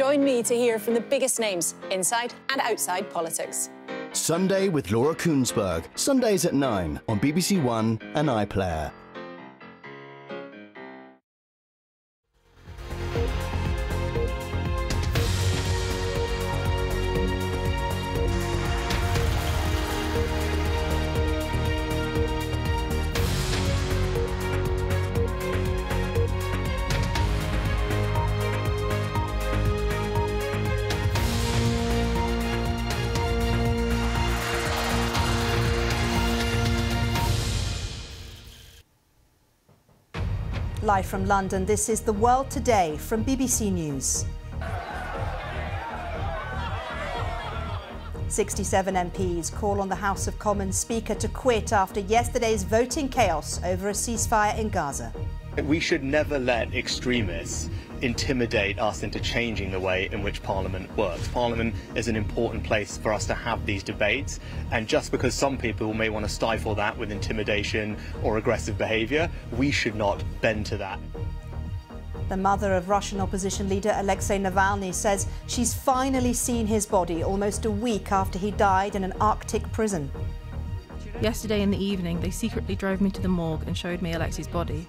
Join me to hear from the biggest names inside and outside politics. Sunday with Laura Kuenssberg. Sundays at 9 on BBC One and iPlayer. Live from London, this is The World Today from BBC News. 67 MPs call on the House of Commons Speaker to quit after yesterday's voting chaos over a ceasefire in Gaza. We should never let extremists intimidate us into changing the way in which Parliament works. Parliament is an important place for us to have these debates, and just because some people may want to stifle that with intimidation or aggressive behaviour, we should not bend to that. The mother of Russian opposition leader Alexei Navalny says she's finally seen his body almost a week after he died in an Arctic prison. Yesterday in the evening, they secretly drove me to the morgue and showed me Alexei's body.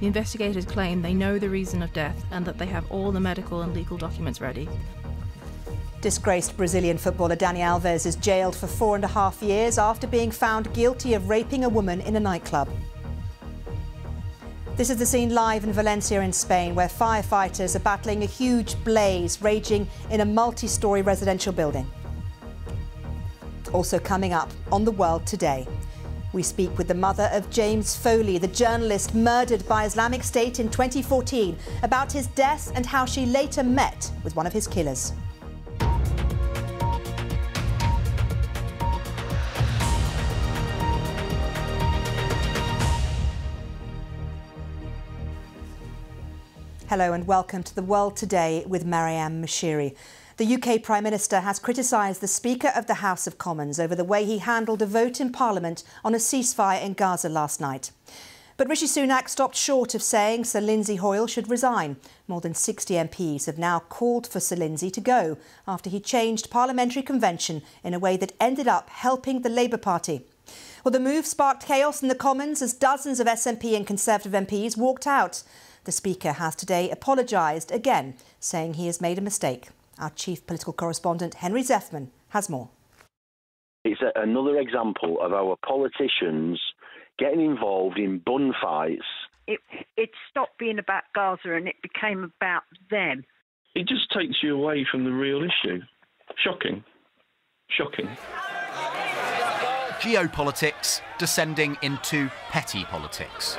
The investigators claim they know the reason of death and that they have all the medical and legal documents ready. Disgraced Brazilian footballer Dani Alves is jailed for four and a half years after being found guilty of raping a woman in a nightclub. This is the scene live in Valencia in Spain, where firefighters are battling a huge blaze raging in a multi story residential building. Also coming up on The World Today. We speak with the mother of James Foley, the journalist murdered by Islamic State in 2014, about his death and how she later met with one of his killers. Hello and welcome to The World Today with Maryam Moshiri. The UK Prime Minister has criticised the Speaker of the House of Commons over the way he handled a vote in Parliament on a ceasefire in Gaza last night. But Rishi Sunak stopped short of saying Sir Lindsay Hoyle should resign. More than 60 MPs have now called for Sir Lindsay to go after he changed parliamentary convention in a way that ended up helping the Labour Party. Well, the move sparked chaos in the Commons as dozens of SNP and Conservative MPs walked out. The Speaker has today apologised again, saying he has made a mistake. Our chief political correspondent, Henry Zeffman, has more. It's a, another example of our politicians getting involved in bun fights. It, it stopped being about Gaza and it became about them. It just takes you away from the real issue. Shocking. Shocking. Geopolitics descending into petty politics.